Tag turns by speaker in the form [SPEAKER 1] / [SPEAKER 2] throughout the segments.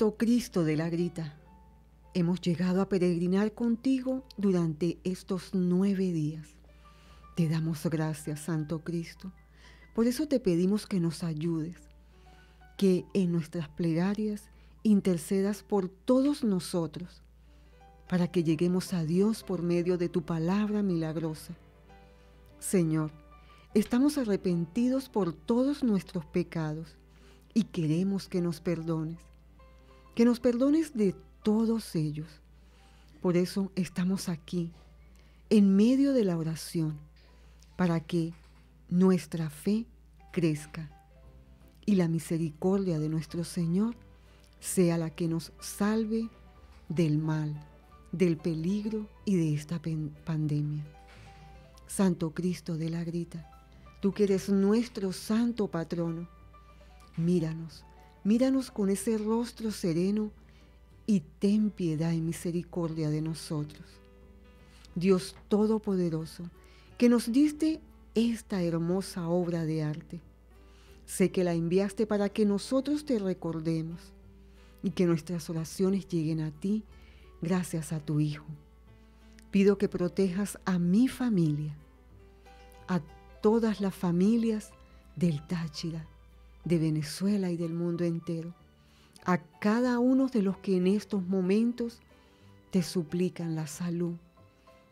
[SPEAKER 1] Santo Cristo de la Grita, hemos llegado a peregrinar contigo durante estos nueve días. Te damos gracias, Santo Cristo. Por eso te pedimos que nos ayudes, que en nuestras plegarias intercedas por todos nosotros, para que lleguemos a Dios por medio de tu palabra milagrosa. Señor, estamos arrepentidos por todos nuestros pecados y queremos que nos perdones que nos perdones de todos ellos. Por eso estamos aquí, en medio de la oración, para que nuestra fe crezca y la misericordia de nuestro Señor sea la que nos salve del mal, del peligro y de esta pandemia. Santo Cristo de la Grita, tú que eres nuestro santo patrono, míranos Míranos con ese rostro sereno y ten piedad y misericordia de nosotros. Dios Todopoderoso, que nos diste esta hermosa obra de arte. Sé que la enviaste para que nosotros te recordemos y que nuestras oraciones lleguen a ti gracias a tu Hijo. Pido que protejas a mi familia, a todas las familias del Táchira de Venezuela y del mundo entero, a cada uno de los que en estos momentos te suplican la salud,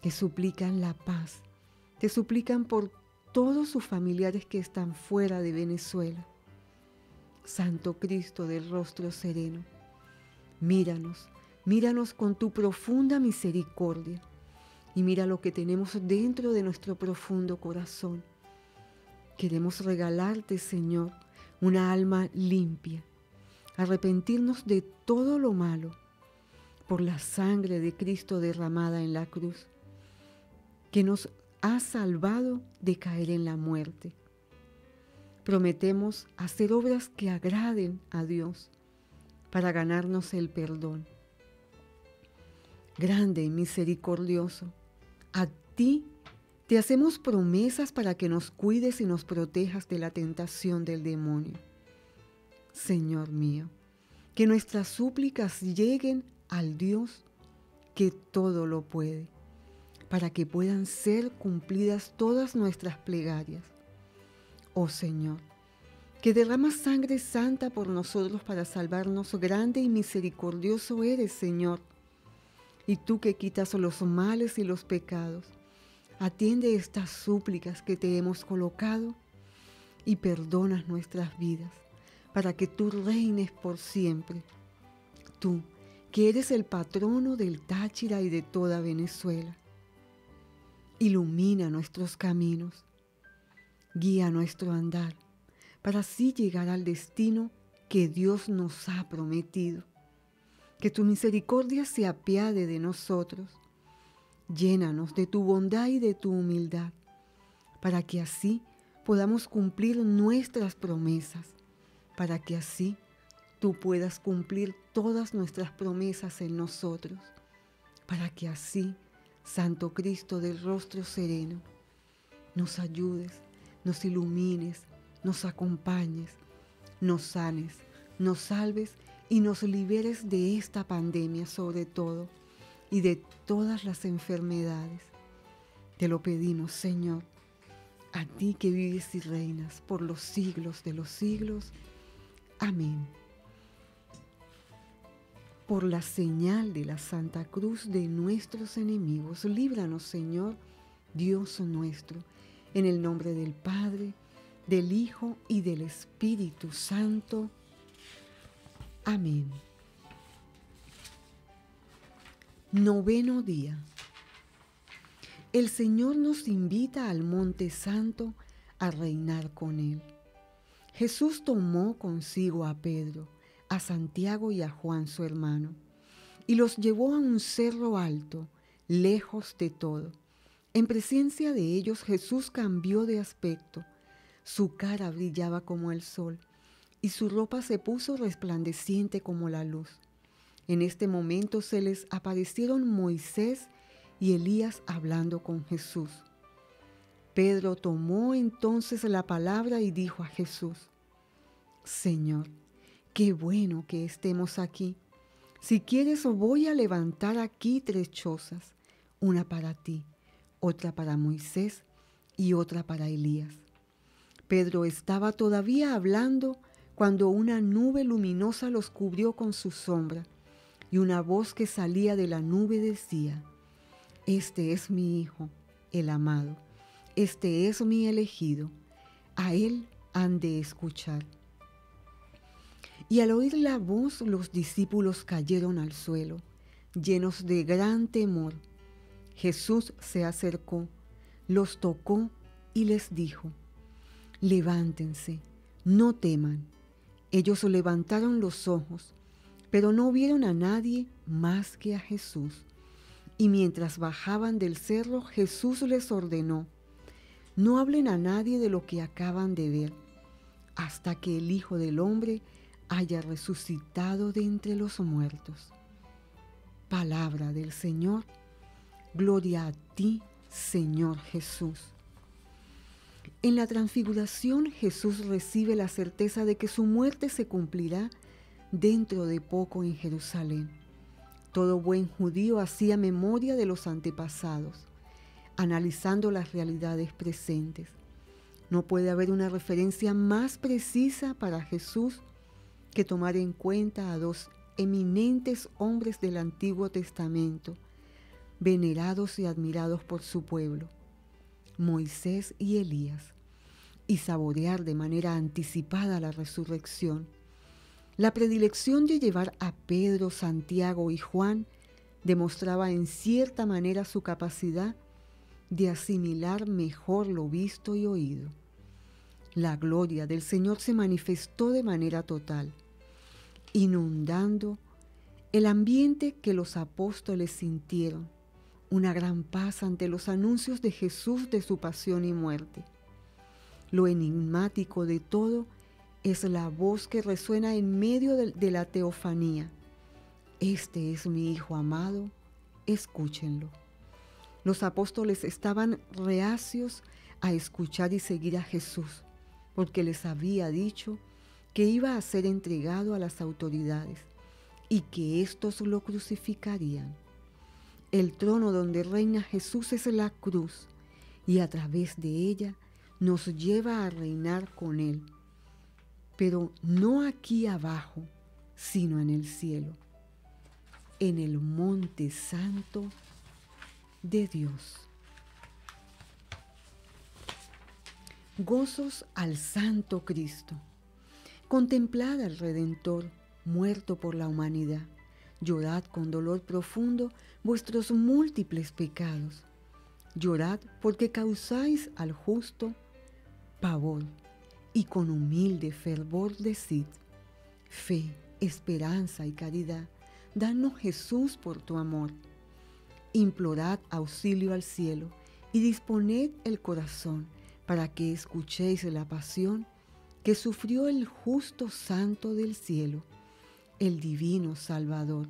[SPEAKER 1] te suplican la paz, te suplican por todos sus familiares que están fuera de Venezuela. Santo Cristo del rostro sereno, míranos, míranos con tu profunda misericordia y mira lo que tenemos dentro de nuestro profundo corazón. Queremos regalarte, Señor, una alma limpia, arrepentirnos de todo lo malo por la sangre de Cristo derramada en la cruz, que nos ha salvado de caer en la muerte. Prometemos hacer obras que agraden a Dios para ganarnos el perdón. Grande y misericordioso, a ti te hacemos promesas para que nos cuides y nos protejas de la tentación del demonio. Señor mío, que nuestras súplicas lleguen al Dios que todo lo puede, para que puedan ser cumplidas todas nuestras plegarias. Oh Señor, que derramas sangre santa por nosotros para salvarnos, grande y misericordioso eres, Señor, y tú que quitas los males y los pecados Atiende estas súplicas que te hemos colocado y perdonas nuestras vidas para que tú reines por siempre. Tú, que eres el patrono del Táchira y de toda Venezuela. Ilumina nuestros caminos, guía nuestro andar, para así llegar al destino que Dios nos ha prometido. Que tu misericordia se apiade de nosotros Llénanos de tu bondad y de tu humildad, para que así podamos cumplir nuestras promesas, para que así tú puedas cumplir todas nuestras promesas en nosotros, para que así, Santo Cristo del rostro sereno, nos ayudes, nos ilumines, nos acompañes, nos sanes, nos salves y nos liberes de esta pandemia sobre todo y de todas las enfermedades. Te lo pedimos, Señor, a ti que vives y reinas por los siglos de los siglos. Amén. Por la señal de la Santa Cruz de nuestros enemigos, líbranos, Señor, Dios nuestro, en el nombre del Padre, del Hijo y del Espíritu Santo. Amén. Noveno día. El Señor nos invita al Monte Santo a reinar con Él. Jesús tomó consigo a Pedro, a Santiago y a Juan su hermano, y los llevó a un cerro alto, lejos de todo. En presencia de ellos Jesús cambió de aspecto. Su cara brillaba como el sol y su ropa se puso resplandeciente como la luz. En este momento se les aparecieron Moisés y Elías hablando con Jesús. Pedro tomó entonces la palabra y dijo a Jesús, Señor, qué bueno que estemos aquí. Si quieres voy a levantar aquí tres chozas, una para ti, otra para Moisés y otra para Elías. Pedro estaba todavía hablando cuando una nube luminosa los cubrió con su sombra y una voz que salía de la nube decía, Este es mi Hijo, el amado, este es mi elegido, a Él han de escuchar. Y al oír la voz los discípulos cayeron al suelo, llenos de gran temor. Jesús se acercó, los tocó y les dijo, levántense, no teman. Ellos levantaron los ojos pero no vieron a nadie más que a Jesús. Y mientras bajaban del cerro, Jesús les ordenó, no hablen a nadie de lo que acaban de ver, hasta que el Hijo del Hombre haya resucitado de entre los muertos. Palabra del Señor, gloria a ti, Señor Jesús. En la transfiguración Jesús recibe la certeza de que su muerte se cumplirá dentro de poco en Jerusalén. Todo buen judío hacía memoria de los antepasados, analizando las realidades presentes. No puede haber una referencia más precisa para Jesús que tomar en cuenta a dos eminentes hombres del Antiguo Testamento, venerados y admirados por su pueblo, Moisés y Elías, y saborear de manera anticipada la resurrección la predilección de llevar a Pedro, Santiago y Juan demostraba en cierta manera su capacidad de asimilar mejor lo visto y oído. La gloria del Señor se manifestó de manera total, inundando el ambiente que los apóstoles sintieron, una gran paz ante los anuncios de Jesús de su pasión y muerte. Lo enigmático de todo es la voz que resuena en medio de, la teofanía. Este es mi Hijo amado, escúchenlo. Los apóstoles estaban reacios a escuchar y seguir a Jesús, porque les había dicho que iba a ser entregado a las autoridades y que éstos lo crucificarían. El trono donde reina Jesús es la cruz y a través de ella nos lleva a reinar con Él pero no aquí abajo, sino en el cielo, en el monte santo de Dios. Gozos al Santo Cristo. Contemplad al Redentor, muerto por la humanidad. Llorad con dolor profundo vuestros múltiples pecados. Llorad porque causáis al justo pavor y con humilde fervor decid, fe, esperanza y caridad, danos Jesús por tu amor. Implorad auxilio al cielo y disponed el corazón para que escuchéis la pasión que sufrió el justo santo del cielo, el divino Salvador,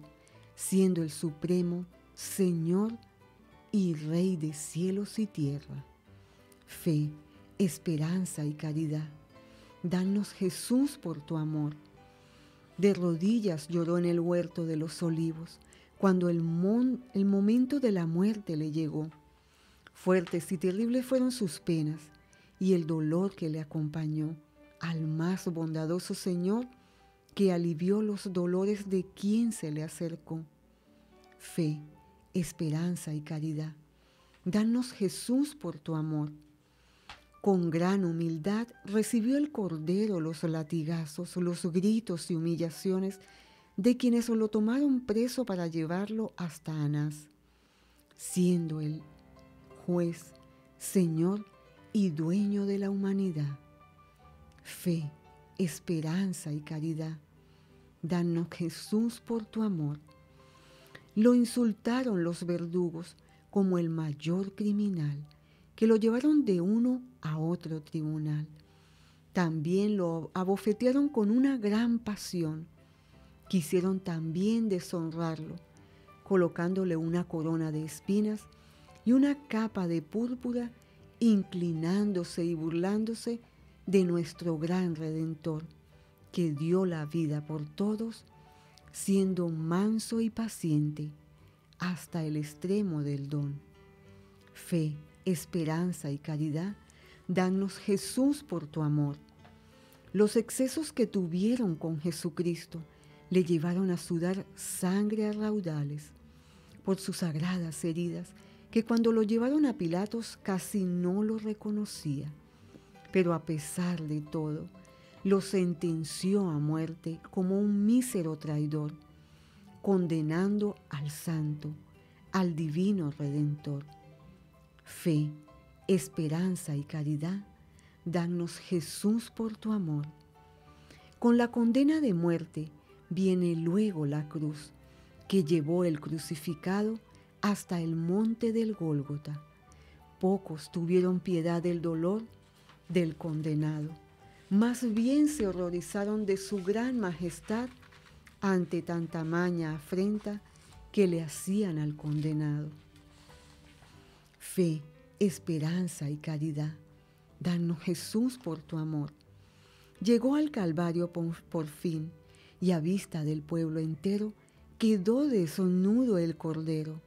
[SPEAKER 1] siendo el supremo Señor y Rey de cielos y tierra. Fe, esperanza y caridad Danos Jesús por tu amor. De rodillas lloró en el huerto de los olivos cuando el, el momento de la muerte le llegó. Fuertes y terribles fueron sus penas y el dolor que le acompañó al más bondadoso Señor que alivió los dolores de quien se le acercó. Fe, esperanza y caridad. Danos Jesús por tu amor. Con gran humildad recibió el Cordero los latigazos, los gritos y humillaciones de quienes lo tomaron preso para llevarlo hasta Anás, siendo él juez, Señor y dueño de la humanidad. Fe, esperanza y caridad. Danos Jesús por tu amor. Lo insultaron los verdugos como el mayor criminal que lo llevaron de uno a otro tribunal. También lo abofetearon con una gran pasión. Quisieron también deshonrarlo, colocándole una corona de espinas y una capa de púrpura, inclinándose y burlándose de nuestro gran Redentor, que dio la vida por todos, siendo manso y paciente hasta el extremo del don. Fe, esperanza y caridad, danos Jesús por tu amor. Los excesos que tuvieron con Jesucristo le llevaron a sudar sangre a raudales por sus sagradas heridas, que cuando lo llevaron a Pilatos casi no lo reconocía. Pero a pesar de todo, lo sentenció a muerte como un mísero traidor, condenando al santo, al divino redentor. Fe, esperanza y caridad, danos Jesús por tu amor. Con la condena de muerte viene luego la cruz que llevó el crucificado hasta el monte del Gólgota. Pocos tuvieron piedad del dolor del condenado, más bien se horrorizaron de su gran majestad ante tanta maña afrenta que le hacían al condenado fe, esperanza y caridad. Danos Jesús por tu amor. Llegó al Calvario por, fin y a vista del pueblo entero quedó desnudo el cordero.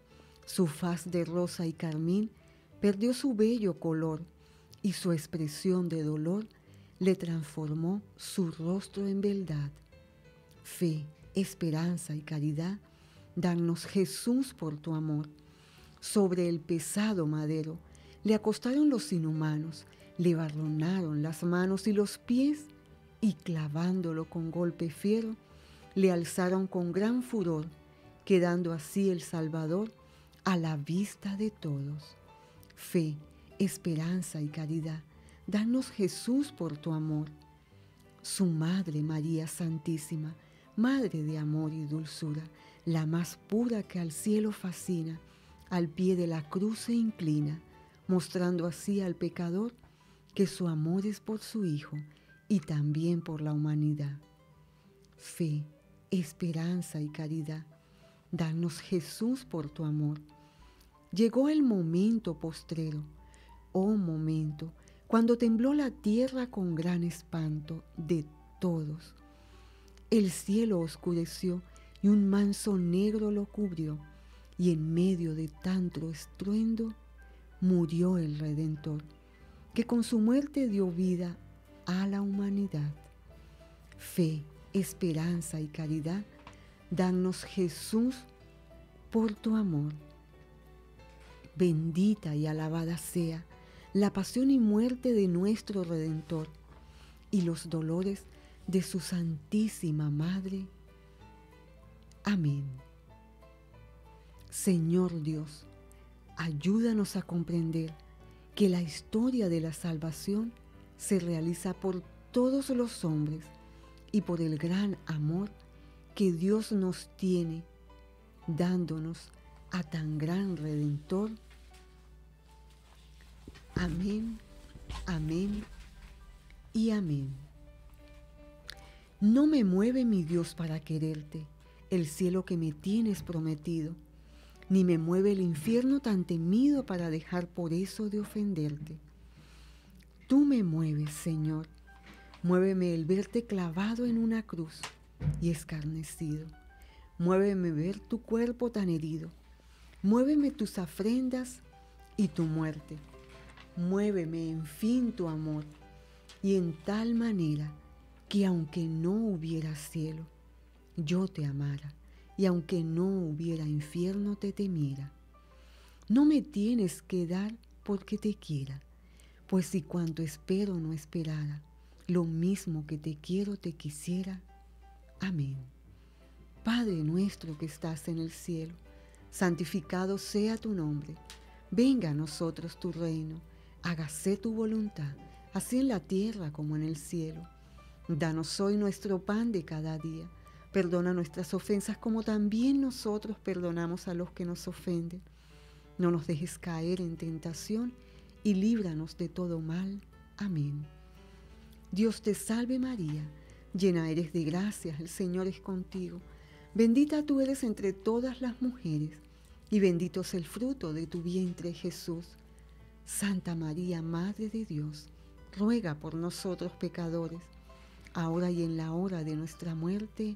[SPEAKER 1] Su faz de rosa y carmín perdió su bello color y su expresión de dolor le transformó su rostro en beldad Fe, esperanza y caridad, danos Jesús por tu amor sobre el pesado madero, le acostaron los inhumanos, le barronaron las manos y los pies y clavándolo con golpe fiero, le alzaron con gran furor, quedando así el Salvador a la vista de todos. Fe, esperanza y caridad, danos Jesús por tu amor. Su Madre María Santísima, Madre de amor y dulzura, la más pura que al cielo fascina, al pie de la cruz se inclina, mostrando así al pecador que su amor es por su Hijo y también por la humanidad. Fe, esperanza y caridad, danos Jesús por tu amor. Llegó el momento postrero, oh momento, cuando tembló la tierra con gran espanto de todos. El cielo oscureció y un manso negro lo cubrió y en medio de tanto estruendo murió el Redentor, que con su muerte dio vida a la humanidad. Fe, esperanza y caridad, danos Jesús por tu amor. Bendita y alabada sea la pasión y muerte de nuestro Redentor y los dolores de su Santísima Madre. Amén. Señor Dios, ayúdanos a comprender que la historia de la salvación se realiza por todos los hombres y por el gran amor que Dios nos tiene, dándonos a tan gran redentor. Amén, amén y amén. No me mueve mi Dios para quererte, el cielo que me tienes prometido ni me mueve el infierno tan temido para dejar por eso de ofenderte. Tú me mueves, Señor. Muéveme el verte clavado en una cruz y escarnecido. Muéveme ver tu cuerpo tan herido. Muéveme tus afrendas y tu muerte. Muéveme, en fin, tu amor. Y en tal manera que aunque no hubiera cielo, yo te amara y aunque no hubiera infierno te temiera. No me tienes que dar porque te quiera, pues si cuanto espero no esperara, lo mismo que te quiero te quisiera. Amén. Padre nuestro que estás en el cielo, santificado sea tu nombre, venga a nosotros tu reino, hágase tu voluntad, así en la tierra como en el cielo. Danos hoy nuestro pan de cada día Perdona nuestras ofensas como también nosotros perdonamos a los que nos ofenden. No nos dejes caer en tentación y líbranos de todo mal. Amén. Dios te salve María, llena eres de gracia, el Señor es contigo. Bendita tú eres entre todas las mujeres, y bendito es el fruto de tu vientre Jesús. Santa María, Madre de Dios, ruega por nosotros pecadores, ahora y en la hora de nuestra muerte.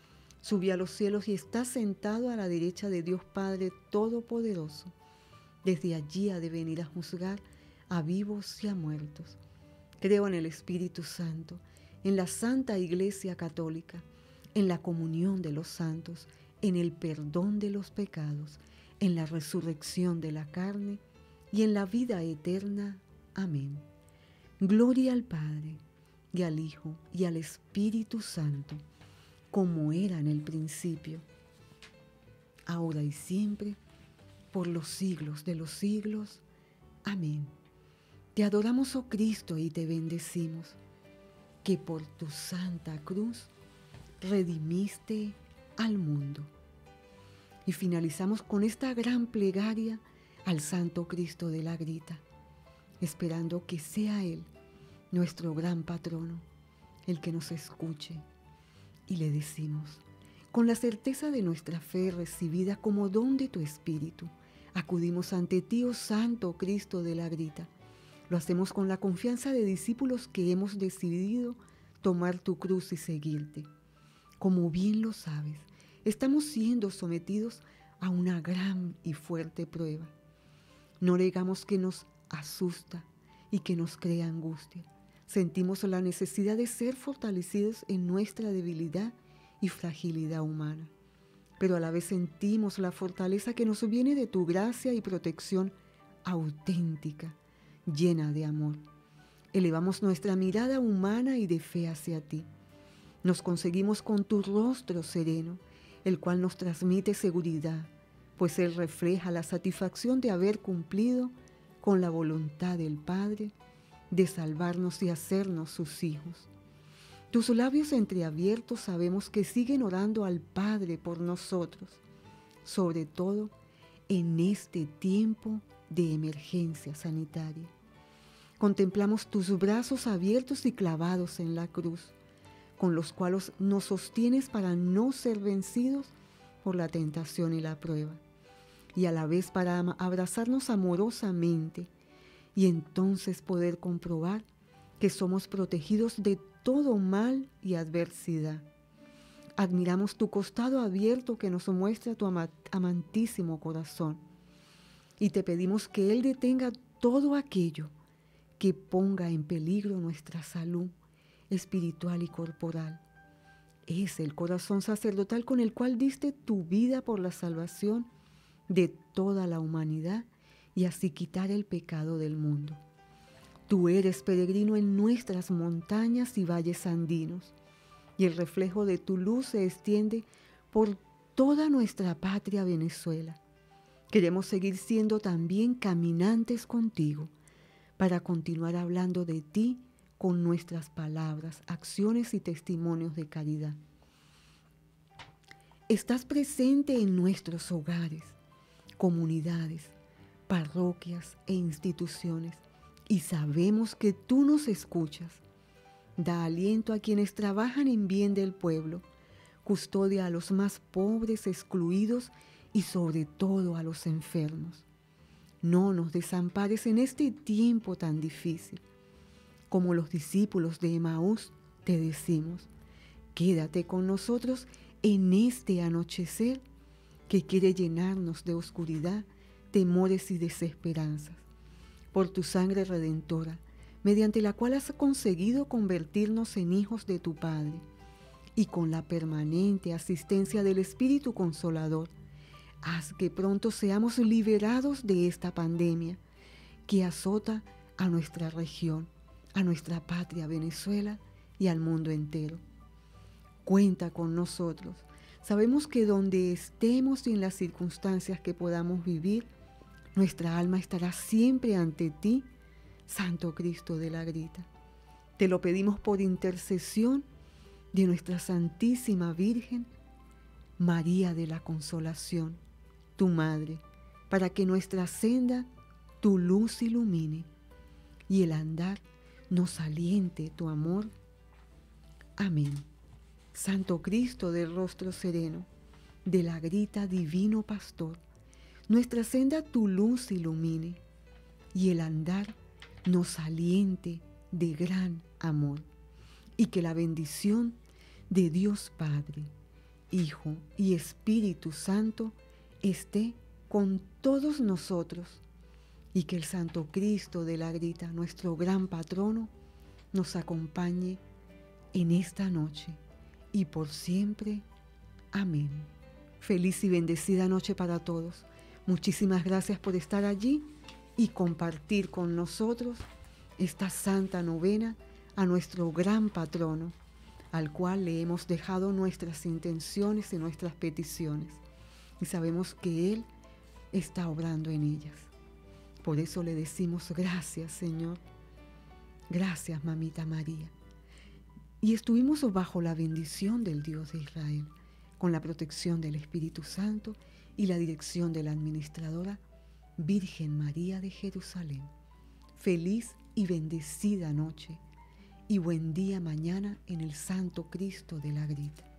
[SPEAKER 1] subió a los cielos y está sentado a la derecha de Dios Padre Todopoderoso. Desde allí ha de venir a juzgar a vivos y a muertos. Creo en el Espíritu Santo, en la Santa Iglesia Católica, en la comunión de los santos, en el perdón de los pecados, en la resurrección de la carne y en la vida eterna. Amén. Gloria al Padre, y al Hijo, y al Espíritu Santo como era en el principio, ahora y siempre, por los siglos de los siglos. Amén. Te adoramos, oh Cristo, y te bendecimos, que por tu santa cruz redimiste al mundo. Y finalizamos con esta gran plegaria al Santo Cristo de la Grita, esperando que sea Él nuestro gran patrono, el que nos escuche, y le decimos, con la certeza de nuestra fe recibida como don de tu Espíritu, acudimos ante ti, oh Santo Cristo de la Grita. Lo hacemos con la confianza de discípulos que hemos decidido tomar tu cruz y seguirte. Como bien lo sabes, estamos siendo sometidos a una gran y fuerte prueba. No negamos que nos asusta y que nos crea angustia sentimos la necesidad de ser fortalecidos en nuestra debilidad y fragilidad humana, pero a la vez sentimos la fortaleza que nos viene de tu gracia y protección auténtica, llena de amor. Elevamos nuestra mirada humana y de fe hacia ti. Nos conseguimos con tu rostro sereno, el cual nos transmite seguridad, pues Él refleja la satisfacción de haber cumplido con la voluntad del Padre de salvarnos y hacernos sus hijos. Tus labios entreabiertos sabemos que siguen orando al Padre por nosotros, sobre todo en este tiempo de emergencia sanitaria. Contemplamos tus brazos abiertos y clavados en la cruz, con los cuales nos sostienes para no ser vencidos por la tentación y la prueba, y a la vez para abrazarnos amorosamente y entonces poder comprobar que somos protegidos de todo mal y adversidad. Admiramos tu costado abierto que nos muestra tu amantísimo corazón y te pedimos que Él detenga todo aquello que ponga en peligro nuestra salud espiritual y corporal. Es el corazón sacerdotal con el cual diste tu vida por la salvación de toda la humanidad y así quitar el pecado del mundo. Tú eres peregrino en nuestras montañas y valles andinos, y el reflejo de tu luz se extiende por toda nuestra patria Venezuela. Queremos seguir siendo también caminantes contigo para continuar hablando de ti con nuestras palabras, acciones y testimonios de caridad. Estás presente en nuestros hogares, comunidades, parroquias e instituciones y sabemos que tú nos escuchas. Da aliento a quienes trabajan en bien del pueblo, custodia a los más pobres, excluidos y sobre todo a los enfermos. No nos desampares en este tiempo tan difícil. Como los discípulos de Emaús, te decimos, quédate con nosotros en este anochecer que quiere llenarnos de oscuridad temores y desesperanzas, por tu sangre redentora, mediante la cual has conseguido convertirnos en hijos de tu Padre, y con la permanente asistencia del Espíritu Consolador, haz que pronto seamos liberados de esta pandemia que azota a nuestra región, a nuestra patria Venezuela y al mundo entero. Cuenta con nosotros. Sabemos que donde estemos y en las circunstancias que podamos vivir, nuestra alma estará siempre ante ti, Santo Cristo de la Grita. Te lo pedimos por intercesión de nuestra Santísima Virgen, María de la Consolación, tu Madre, para que nuestra senda tu luz ilumine y el andar nos aliente tu amor. Amén. Santo Cristo del rostro sereno, de la grita divino pastor nuestra senda tu luz ilumine y el andar nos aliente de gran amor. Y que la bendición de Dios Padre, Hijo y Espíritu Santo esté con todos nosotros. Y que el Santo Cristo de la Grita, nuestro gran patrono, nos acompañe en esta noche y por siempre. Amén. Feliz y bendecida noche para todos. Muchísimas gracias por estar allí y compartir con nosotros esta santa novena a nuestro gran patrono, al cual le hemos dejado nuestras intenciones y nuestras peticiones. Y sabemos que Él está obrando en ellas. Por eso le decimos gracias, Señor. Gracias, mamita María. Y estuvimos bajo la bendición del Dios de Israel, con la protección del Espíritu Santo y la dirección de la administradora Virgen María de Jerusalén. Feliz y bendecida noche y buen día mañana en el Santo Cristo de la Grita.